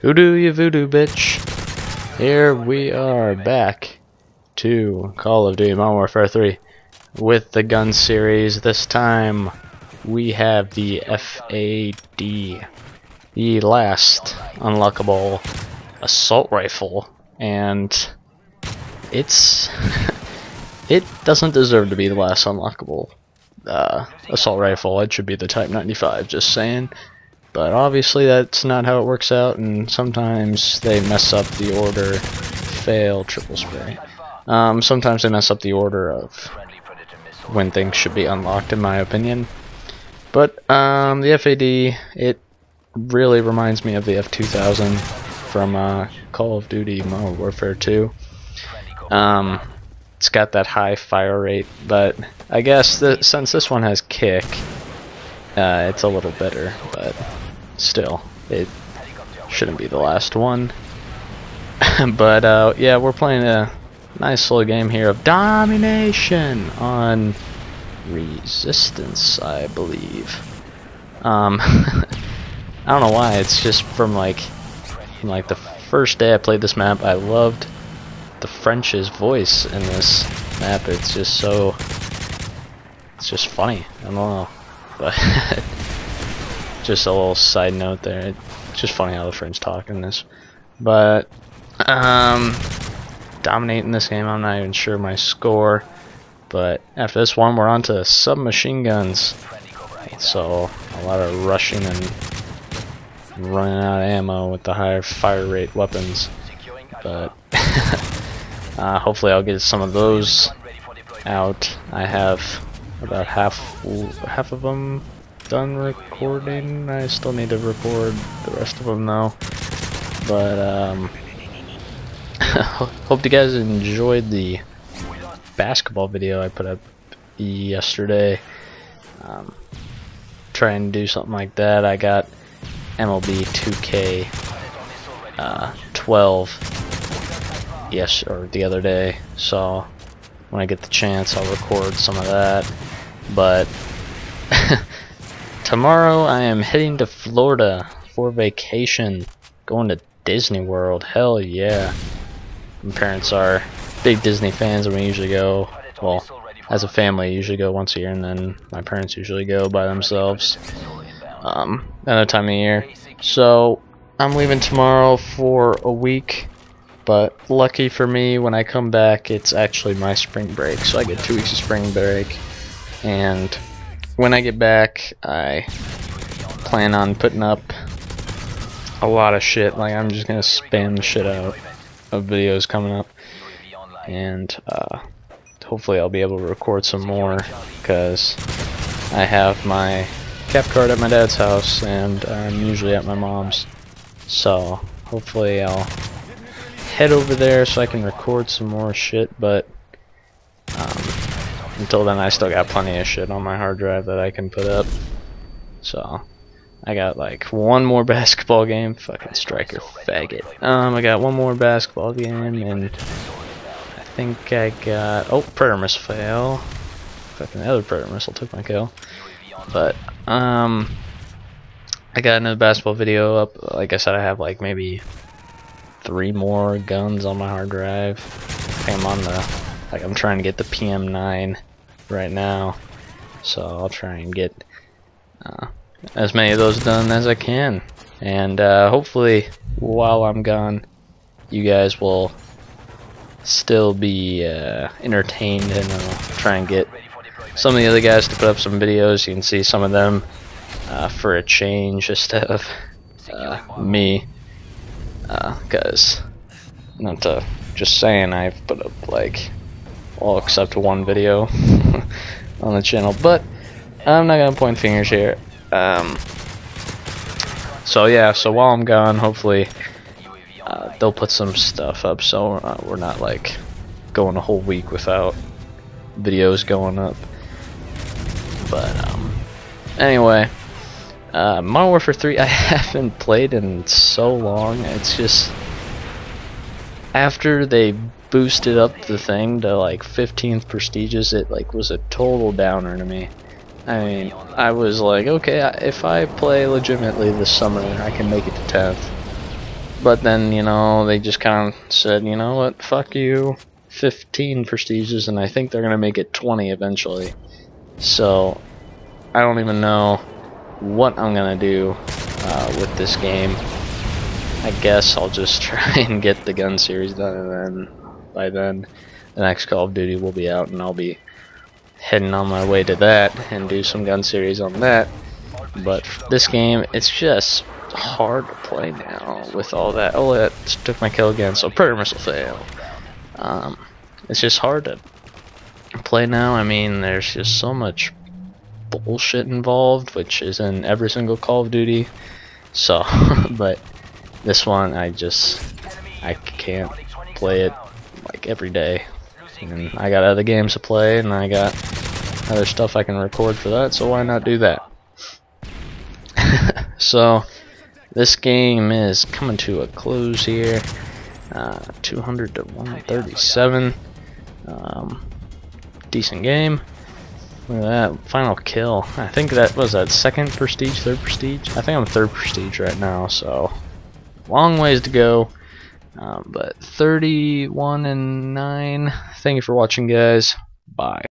Hoodoo you voodoo bitch. Here we are back to Call of Duty Modern Warfare 3 with the gun series. This time we have the FAD, the last unlockable assault rifle, and it's it doesn't deserve to be the last unlockable uh, assault rifle. It should be the Type 95. Just saying. But obviously that's not how it works out, and sometimes they mess up the order. Fail triple spray. Um, sometimes they mess up the order of when things should be unlocked, in my opinion. But um, the FAD, it really reminds me of the F2000 from uh, Call of Duty Modern Warfare 2. Um, it's got that high fire rate, but I guess the, since this one has kick, uh, it's a little better, but still, it shouldn't be the last one. but uh, yeah, we're playing a nice little game here of domination on resistance, I believe. Um, I don't know why. It's just from like, from like the first day I played this map, I loved the French's voice in this map. It's just so, it's just funny. I don't know, but just a little side note there. It's just funny how the French talk in this. But um, dominating this game. I'm not even sure my score. But after this one, we're on to submachine guns. So a lot of rushing and running out of ammo with the higher fire rate weapons. But uh, hopefully I'll get some of those out. I have about half half of them done recording. I still need to record the rest of them though. But um, hope you guys enjoyed the basketball video I put up yesterday. Um, trying to do something like that. I got MLB 2K uh, 12 yes or the other day. So when I get the chance, I'll record some of that. But tomorrow I am heading to Florida for vacation, going to Disney World. Hell yeah! My parents are big Disney fans, and we usually go. Well, as a family, usually go once a year, and then my parents usually go by themselves. Um, another time of year. So I'm leaving tomorrow for a week. But lucky for me, when I come back, it's actually my spring break, so I get two weeks of spring break. And when I get back, I plan on putting up a lot of shit. Like I'm just gonna spam the shit out of videos coming up, and uh, hopefully I'll be able to record some more because I have my cap card at my dad's house, and I'm usually at my mom's. So hopefully I'll head over there so I can record some more shit. But until then, I still got plenty of shit on my hard drive that I can put up. So. I got like one more basketball game. Fucking striker faggot. Um, I got one more basketball game, and I think I got oh predator missile fail. Fucking the other predator missile took my kill. But um, I got another basketball video up. Like I said, I have like maybe three more guns on my hard drive. I am on the like I'm trying to get the PM9 right now, so I'll try and get. Uh, as many of those done as I can. And uh, hopefully, while I'm gone, you guys will still be uh, entertained and I'll try and get some of the other guys to put up some videos. You can see some of them uh, for a change instead of uh, me. Because, uh, not to just saying, I've put up like all except one video on the channel. But I'm not to point fingers here. Um, so yeah, so while I'm gone, hopefully uh, they'll put some stuff up so uh, we're not like going a whole week without videos going up. But um, anyway, uh, Modern Warfare 3 I haven't played in so long. It's just after they boosted up the thing to like 15th prestigious, it like was a total downer to me. I mean, I was like, okay, if I play legitimately this summer, I can make it to 10th. But then, you know, they just kind of said, you know what, fuck you, 15 prestiges, and I think they're going to make it 20 eventually. So, I don't even know what I'm going to do uh, with this game. I guess I'll just try and get the gun series done, and then by then, the next Call of Duty will be out, and I'll be heading on my way to that and do some gun series on that. But this game, it's just hard to play now with all that. Oh, that took my kill again, so prayer missile fail. Um, it's just hard to play now. I mean, there's just so much bullshit involved, which is in every single Call of Duty. So, but this one, I just, I can't play it like every day. And I got other games to play, and I got other stuff I can record for that, so why not do that? so, this game is coming to a close here. Uh, 200 to 137. Um, decent game. Look at that final kill. I think that was that second prestige, third prestige. I think I'm third prestige right now, so long ways to go. Um, but 31 and 9. Thank you for watching, guys. Bye.